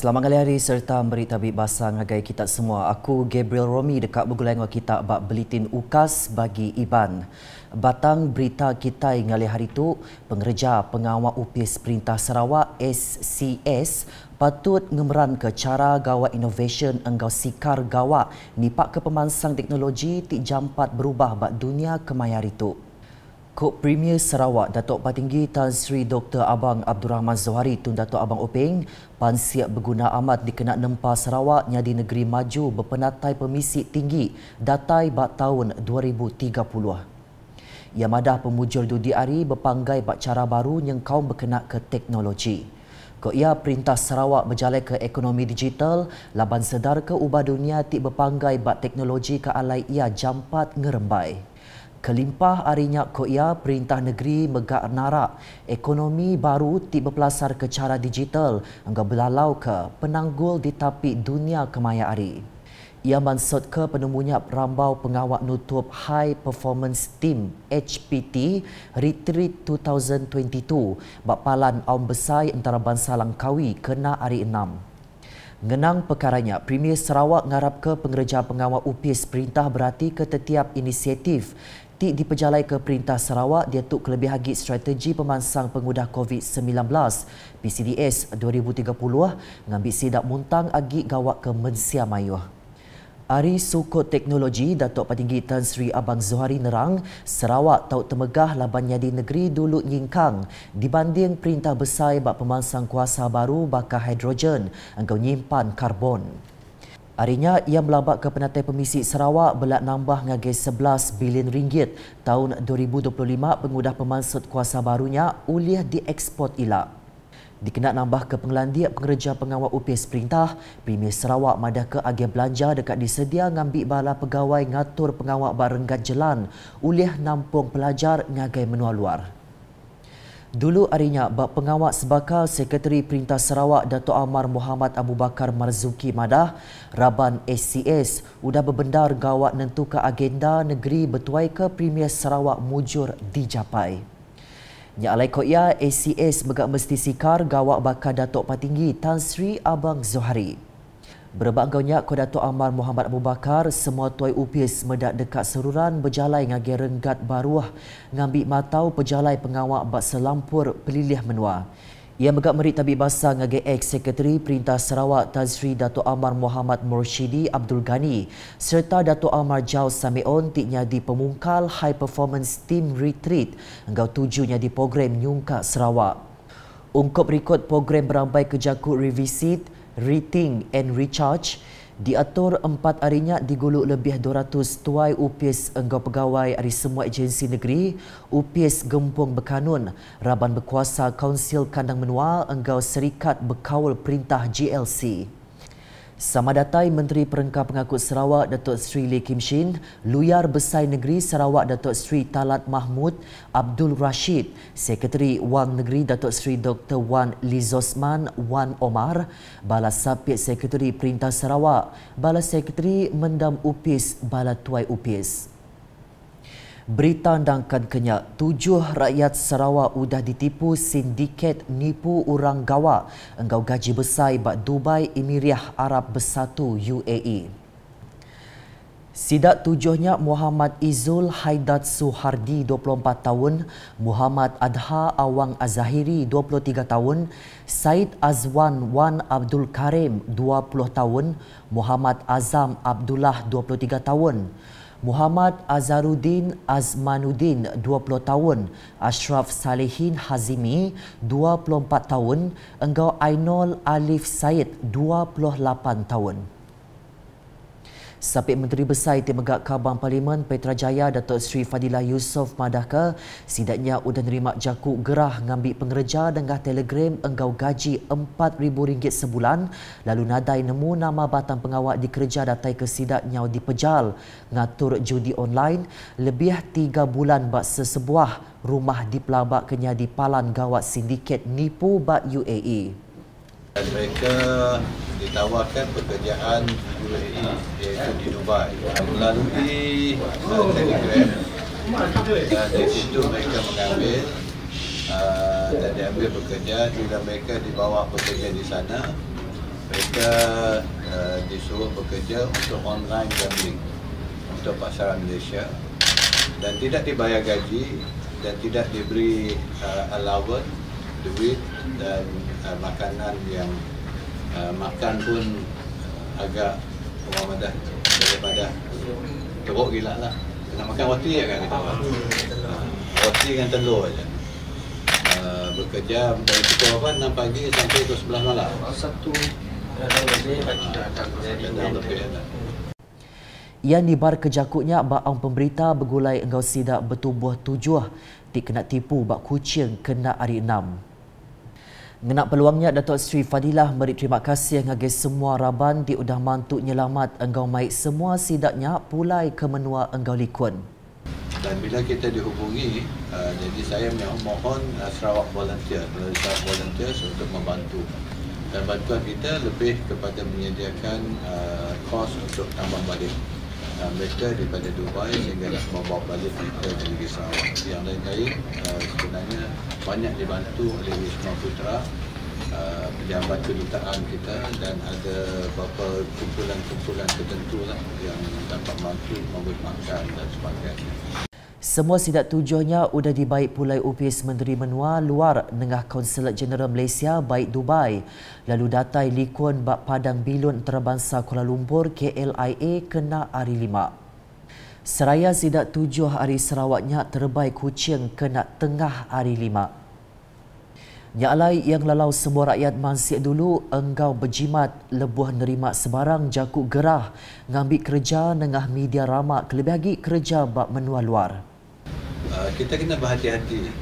Selamat kali hari serta beri tabik basah ngagai kita semua. Aku Gabriel Romi dekat bergulang kita bak belitin ukas bagi Iban. Batang berita kita ngali hari itu, pengerja pengawal UPS Perintah Sarawak SCS patut ngemeran ke cara gawat innovation enggau sikar gawat nipak ke pemansang teknologi ti jampat berubah bak dunia kemayar itu. Kop Premier Sarawak Datuk Patinggi Tan Sri Dr. Abang Abdul Rahman Zohari Tun Datuk Abang Openg pan siap berguna amat dikenak nempa Sarawak nyadi negeri maju berpenatai pemisi tinggi datai bak tahun 2030. Ia madah pemujur Dudi Ari berpanggai bak cara baru yang kaum berkenak ke teknologi. Ko ia perintah Sarawak berjalan ke ekonomi digital, laban sedar ke ubah dunia ti berpanggai bak teknologi ke alai ia jampat ngerembai. Kelimpah harinya ko ia perintah negeri megak narak ekonomi baru tiba pelasar ke cara digital enggak belalau ke penanggul di tapi dunia kemaya hari. Ia mansut ke penemunya rambau pengawak nutup High Performance Team HPT Retreat 2022 bak palan aum besar antara bangsa Langkawi kena hari 6. Ngenang perkaranya, Premier Sarawak ngarap ke pengerja pengawal UPS perintah berarti ke setiap inisiatif Ti diperjalai ke Perintah Sarawak dia tuk kelebih hagi strategi pemansang pengudah COVID-19 PCDS 2030 ngambil sidak muntang agi gawak ke Mensia Mayuh. Ari Sukut Teknologi Datuk Patinggi Tan Sri Abang Zohari Nerang, Sarawak tahu temegah laban di negeri dulu nyingkang dibanding perintah besar bak pemansang kuasa baru bakal hidrogen engkau nyimpan karbon. Harinya ia melabak ke penatai pemisi Sarawak belak nambah ngagai 11 bilion ringgit tahun 2025 pengudah pemansut kuasa barunya ulih dieksport ilak. Dikenak nambah ke pengelandiak pengerja pengawal UPS Perintah, Premier Sarawak madah ke agen belanja dekat disedia ngambil bala pegawai ngatur pengawal barenggat jelan ulih nampung pelajar ngagai menua luar. Dulu harinya, bak pengawak sebakal Sekretari Perintah Sarawak Datuk Amar Muhammad Abu Bakar Marzuki Madah, Raban SCS, sudah berbendar gawat nentukan agenda negeri bertuai ke Premier Sarawak mujur dijapai. Ya alai ko ia SCS begak mesti sikar gawak bakal Datuk Patinggi Tan Sri Abang Zohari. Berebak engkaunya ko Datuk Amar Muhammad Abu Bakar semua tuai upis medak dekat seruran berjalai ngagi renggat baruah ngambil matau pejalai pengawak bak selampur pelilih menua. Ia megak merit tabib basah ngagi ex-sekretari Perintah Sarawak Tan Sri Datuk Amar Muhammad Murshidi Abdul Ghani serta Datuk Amar Jau Sameon tiknya di pemungkal High Performance Team Retreat engkau tujunya di program Nyungka Sarawak. Ungkup rekod program berambai kejakut revisit Rethink and Recharge diatur empat harinya diguluk lebih 200 tuai UPS enggau pegawai dari semua agensi negeri UPS Gempung Bekanun Raban Berkuasa Kaunsil Kandang Menua enggau Serikat Bekawal Perintah GLC. Sama datai Menteri Perengkap Pengakut Sarawak Datuk Sri Lee Kim Shin, Luyar Besar Negeri Sarawak Datuk Sri Talat Mahmud Abdul Rashid, Sekretari Wang Negeri Datuk Sri Dr. Wan Lizosman Wan Omar, Bala Sapit Sekretari Perintah Sarawak, Bala Sekretari Mendam Upis Bala Tuai Upis. Berita ndangkan kenyak, tujuh rakyat Sarawak sudah ditipu sindiket nipu orang gawa enggau gaji besar bak Dubai Emiriah Arab Bersatu UAE. Sidak tujuhnya Muhammad Izul Haidat Suhardi 24 tahun, Muhammad Adha Awang Azahiri 23 tahun, Said Azwan Wan Abdul Karim 20 tahun, Muhammad Azam Abdullah 23 tahun. Muhammad Azaruddin Azmanuddin 20 tahun, Ashraf Salihin Hazimi 24 tahun, Enggau Ainul Alif Said 28 tahun. Sapit Menteri Besar Timegak Kabang Parlimen Petra Jaya Datuk Sri Fadilah Yusof Madaka sidaknya sudah nerima jakuk gerah ngambil pengerja dengan telegram enggau gaji RM4,000 sebulan lalu nadai nemu nama batang pengawal dikerja datai ke sidaknya dipejal ngatur judi online lebih tiga bulan bak sesebuah rumah di pelabak kenya di palan gawat sindiket nipu bak UAE. Dan mereka ditawarkan pekerjaan di UAE iaitu di Dubai. Melalui uh, Telegram. Dan di situ mereka mengambil uh, dan diambil bekerja. Bila mereka di bawah bekerja di sana mereka uh, disuruh bekerja untuk online gambling untuk pasaran Malaysia. Dan tidak dibayar gaji dan tidak diberi uh, allowance, duit dan uh, makanan yang uh, makan pun uh, agak orang madah daripada teruk gila lah. Nak makan roti ya kan kita. Uh, roti dengan telur aja. Uh, bekerja dari pukul apa? 6 pagi sampai ke 11 malam. Satu lebih ada. Yang ni bar kejakutnya baang pemberita bergulai engkau sidak bertubuh tujuh tik kena tipu bak kucing kena hari enam. Ngenak peluangnya Datuk Seri Fadilah beri terima kasih ngagi semua raban di udah mantu nyelamat engkau mai semua sidaknya pulai ke menua engkau likun. Dan bila kita dihubungi, uh, jadi saya mohon uh, Sarawak Volunteer, melalui Sarawak Volunteers untuk membantu. Dan bantuan kita lebih kepada menyediakan uh, kos untuk tambah balik uh, mereka daripada Dubai sehingga membawa balik mereka ke negeri Sarawak. Yang lain-lain uh, banyak dibantu oleh Wisma Putra uh, pejabat kedutaan kita dan ada beberapa kumpulan-kumpulan tertentu lah yang dapat mampu memberi makan dan sebagainya. Semua sidak tujuhnya sudah dibaik pulai UPS Menteri Menua luar Nengah Konsulat Jeneral Malaysia baik Dubai. Lalu datai Likun Bak Padang Bilun Antarabangsa Kuala Lumpur KLIA kena hari lima. Seraya sidak tujuh hari Sarawaknya terbaik kucing kena tengah hari lima. Nyalai yang lalau semua rakyat mansik dulu engkau berjimat lebuh nerima sebarang jakuk gerah ngambil kerja nengah media ramak lebih lagi kerja bak menua luar. Uh, kita kena berhati-hati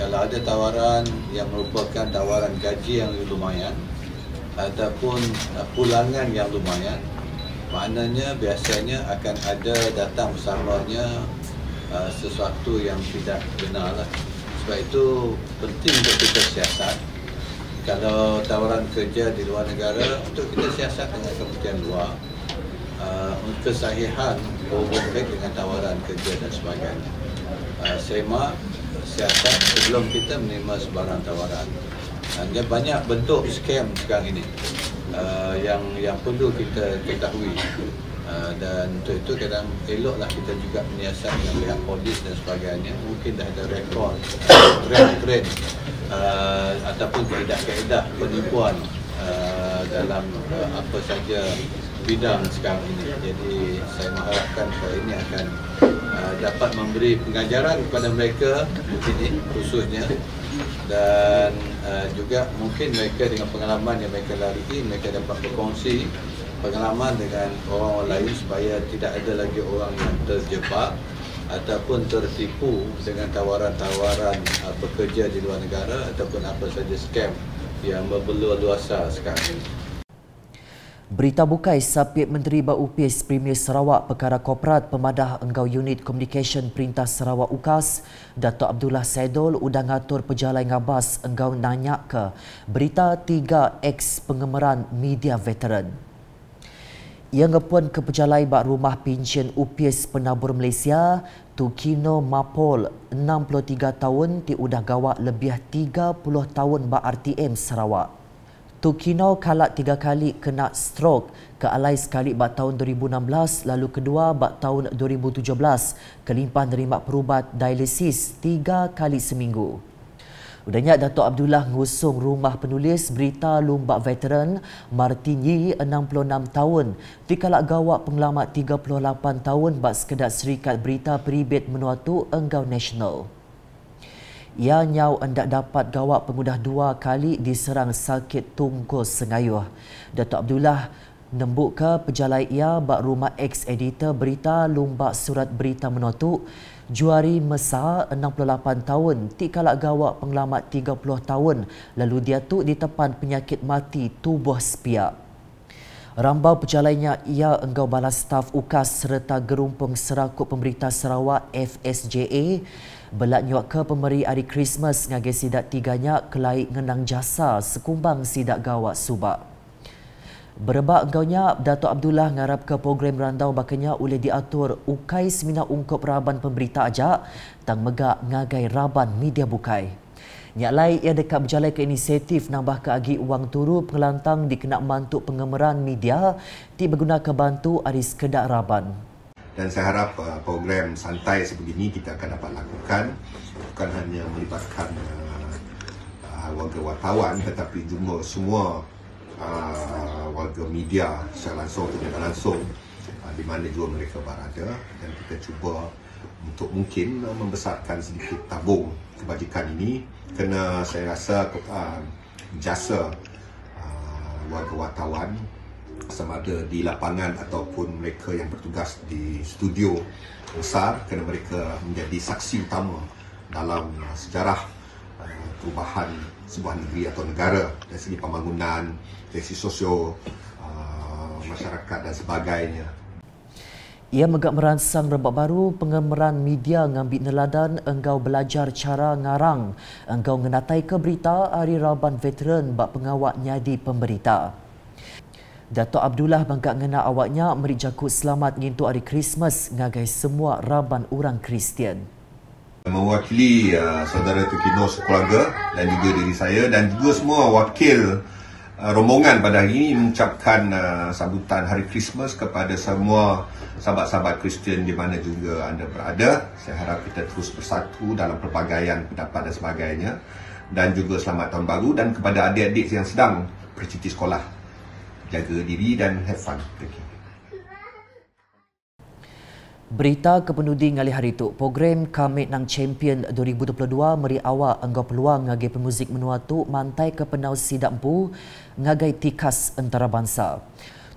kalau ada tawaran yang merupakan tawaran gaji yang lumayan ataupun uh, pulangan yang lumayan maknanya biasanya akan ada datang bersamanya uh, sesuatu yang tidak benar lah. Sebab itu penting untuk kita siasat kalau tawaran kerja di luar negara untuk kita siasat dengan kementerian luar uh, kesahihan berhubung dengan tawaran kerja dan sebagainya uh, semak siasat sebelum kita menerima sebarang tawaran. Dan dia banyak bentuk scam sekarang ini uh, yang yang perlu kita ketahui. Uh, dan untuk itu kadang eloklah kita juga menyiasat dengan pihak polis dan sebagainya. Mungkin dah ada rekod, trend-trend uh, ataupun kaedah-kaedah penipuan uh, dalam uh, apa saja bidang sekarang ini. Jadi saya mengharapkan bahawa ini akan uh, dapat memberi pengajaran kepada mereka di sini khususnya dan uh, juga mungkin mereka dengan pengalaman yang mereka lalui mereka dapat berkongsi pengalaman dengan orang-orang lain supaya tidak ada lagi orang yang terjebak ataupun tertipu dengan tawaran-tawaran uh, bekerja di luar negara ataupun apa saja scam yang berbelua luasa sekarang ini. Berita bukai Sapit Menteri BAUPS Premier Sarawak Perkara Korporat Pemadah Engkau Unit Communication Perintah Sarawak UKAS Datuk Abdullah Saidul udah ngatur pejalan ngabas engkau nanya ke berita 3 ex pengemeran media veteran. Ia ngepun ke pejalai bak rumah pincin UPS Penabur Malaysia Tukino Mapol 63 tahun ti udah gawak lebih 30 tahun bak RTM Sarawak. Tukino kalak tiga kali kena stroke ke alai sekali bak tahun 2016 lalu kedua bak tahun 2017 kelimpah nerima perubat dialisis tiga kali seminggu. Udahnya Datuk Abdullah ngusung rumah penulis berita lumbak veteran Martin Yi 66 tahun dikalak gawak pengelamat 38 tahun bak sekedar serikat berita peribet menuatu Enggau National. Ia nyau hendak dapat gawak pengudah dua kali diserang sakit tungkus sengayuh. Datuk Abdullah nembuk ke pejalai ia bak rumah ex-editor berita lumbak surat berita menotuk Juari Mesa 68 tahun tikalak gawak pengelamat 30 tahun lalu dia tu di tepan penyakit mati tubuh sepiak. Rambau pejalainya ia enggau balas staf UKAS serta gerumpung serakuk pemberita Sarawak FSJA belak nyuak ke pemberi hari Christmas ngagai sidak tiganya kelai ngenang jasa sekumbang sidak gawak subak. Berebak engkaunya, Dato' Abdullah ngarap ke program randau bakanya oleh diatur ukai semina ungkup raban pemberita ajak tang megak ngagai raban media bukai. Nyak lai ia dekat berjalan ke inisiatif nambah ke agi wang turu pengelantang dikenak mantuk pengemeran media ti berguna ke bantu aris kedak raban. Dan saya harap uh, program santai sebegini kita akan dapat lakukan bukan hanya melibatkan uh, uh, warga wartawan tetapi juga semua uh, warga media secara langsung atau tidak langsung uh, di mana juga mereka berada. Dan kita cuba untuk mungkin uh, membesarkan sedikit tabung kebajikan ini kerana saya rasa uh, jasa uh, warga wartawan sama ada di lapangan ataupun mereka yang bertugas di studio besar kerana mereka menjadi saksi utama dalam uh, sejarah uh, perubahan sebuah negeri atau negara dari segi pembangunan, dari segi sosio uh, masyarakat dan sebagainya. Ia megak meransang rebak baru pengemeran media ngambil neladan engkau belajar cara ngarang engkau ngenatai ke berita hari Raban Veteran bak pengawak nyadi pemberita. Dato' Abdullah bangga ngena awaknya meri jakut selamat ngintu hari Christmas ngagai semua Raban orang Kristian. Mewakili uh, saudara Tukino sekeluarga dan juga diri saya dan juga semua wakil uh, rombongan pada hari ini mengucapkan uh, sambutan hari Christmas kepada semua sahabat-sahabat Kristian di mana juga anda berada. Saya harap kita terus bersatu dalam pelbagaian pendapat dan sebagainya. Dan juga selamat tahun baru dan kepada adik-adik yang sedang bercuti sekolah. Jaga diri dan have fun. Thank you. Berita kepenudi ngali hari itu, program Kamit Nang Champion 2022 meri awak anggap peluang ngagai pemuzik menua tu mantai ke penau sidak empu ngagai tikas antarabangsa.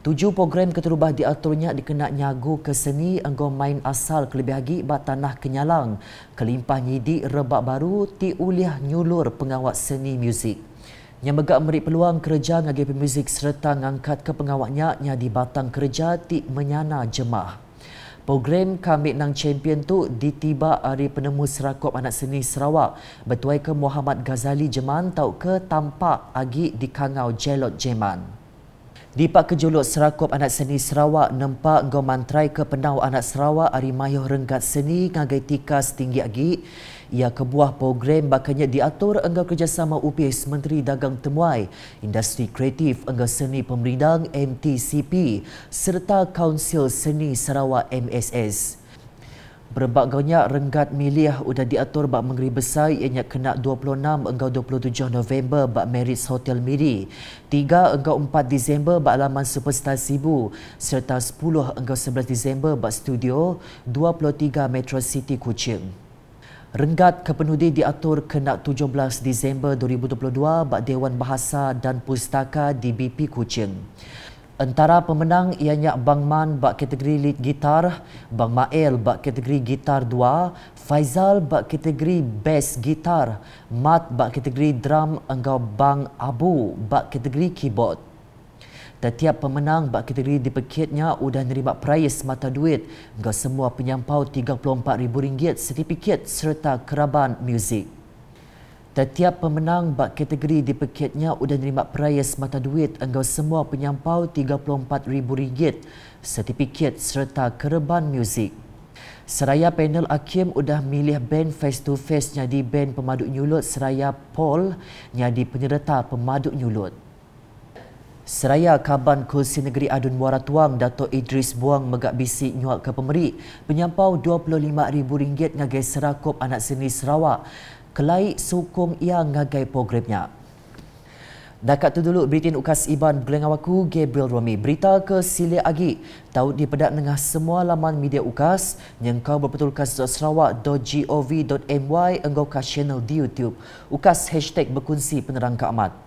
Tujuh program keterubah diaturnya dikenak nyagu ke seni anggo main asal kelebih lagi bat tanah kenyalang. Kelimpah nyidi rebak baru ti uliah nyulur pengawak seni muzik. Yang megak meri peluang kerja ngagi pemuzik serta ngangkat ke pengawaknya nya di batang kerja ti menyana jemaah. Program Kami Nang Champion tu ditiba hari penemu serakop anak seni Sarawak. Betuai ke Muhammad Ghazali Jeman tau ke tampak agi di Kangau Jelot Jeman. Di Pak Kejolok Serakop Anak Seni Sarawak nampak engkau mantrai ke penau anak Sarawak Ari Mayuh Renggat Seni ngagai tikas tinggi agi. Ia kebuah program bakanya diatur engkau kerjasama UPS Menteri Dagang Temuai, Industri Kreatif engkau Seni Pemerindang MTCP serta Kaunsil Seni Sarawak MSS. Berbagainya renggat milih sudah diatur bak mengeri besar ianya kena 26 engkau 27 November bak Meritz Hotel Miri, 3 engkau 4 Disember bak laman Superstar Sibu serta 10 engkau 11 Disember bak Studio 23 Metro City Kuching. Renggat kepenudi diatur kena 17 Disember 2022 bak Dewan Bahasa dan Pustaka di BP Kuching. Antara pemenang ianya Bang Man bak kategori lead gitar, Bang Mael bak kategori gitar 2, Faizal bak kategori bass gitar, Mat bak kategori drum engkau Bang Abu bak kategori keyboard. Setiap pemenang bak kategori dipekitnya sudah nerima prize mata duit engkau semua penyampau RM34,000 sertifikat serta keraban muzik. Setiap pemenang bak kategori di peketnya sudah menerima prize mata duit engkau semua penyampau RM34,000 sertifikat serta kereban muzik. Seraya panel Hakim sudah milih band face to face jadi band pemaduk nyulut Seraya Paul jadi penyerta pemaduk nyulut. Seraya Kaban Kursi Negeri Adun Muara Tuang Dato' Idris Buang megak bisik nyuak ke pemerik penyampau RM25,000 ngagai serakop anak seni Sarawak kelai sokong ia ngagai programnya. Dakat tu dulu Britin Ukas Iban bergeleng aku Gabriel Romi. Berita ke Sile Agi. Tahu di pedak tengah semua laman media Ukas yang kau berpetulkan sarawak.gov.my engkau ke channel di YouTube. Ukas hashtag berkongsi penerang keamat.